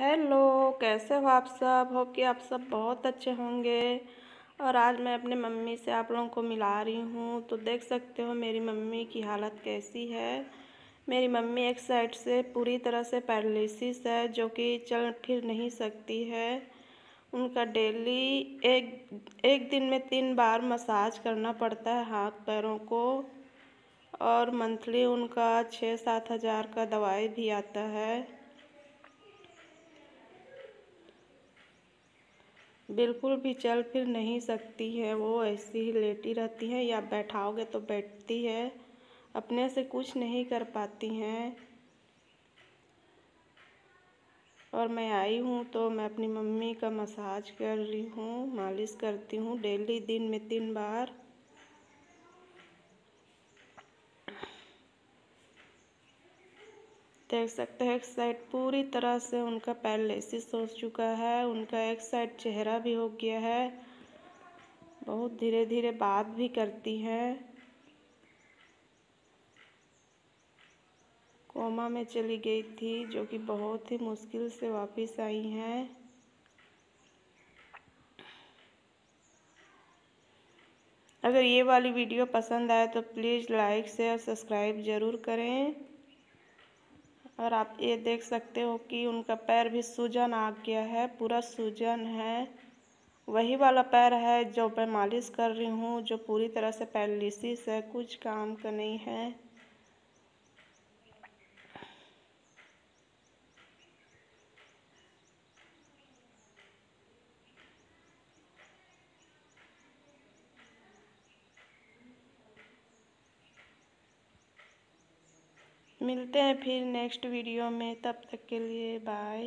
Hello, कैसे हो आप सब? हो कि आप सब बहुत अच्छे होंगे। और आज मैं अपने मम्मी से आप लोगों को मिला रही हूँ तो देख सकते हो मेरी मम्मी की हालत कैसी है। मेरी मम्मी एक साइड से पूरी तरह से पैरालिसिस है, जो कि चल फिर नहीं सकती है। उनका डेली एक एक दिन में तीन बार मसाज करना पड़ता है हाथ पैरों को। और मंथली उनका छः सात हज़ार का दवाई भी आता है। बिल्कुल भी चल फिर नहीं सकती है, वो ऐसी ही लेटी रहती हैं, या बैठाओगे तो बैठती है, अपने से कुछ नहीं कर पाती हैं। और मैं आई हूँ तो मैं अपनी मम्मी का मसाज कर रही हूँ, मालिश करती हूँ, डेली दिन में तीन बार। देख सकते हैं, एक साइड पूरी तरह से उनका पैरालिसिस हो चुका है, उनका एक साइड चेहरा भी हो गया है, बहुत धीरे धीरे बात भी करती हैं। कोमा में चली गई थी, जो कि बहुत ही मुश्किल से वापस आई हैं। अगर ये वाली वीडियो पसंद आए तो प्लीज़ लाइक, शेयर, सब्सक्राइब ज़रूर करें। और आप ये देख सकते हो कि उनका पैर भी सूजन आ गया है, पूरा सूजन है। वही वाला पैर है जो मैं मालिश कर रही हूँ, जो पूरी तरह से पैरालिसिस है, कुछ काम का नहीं है। मिलते हैं फिर नेक्स्ट वीडियो में तब तक के लिए बाय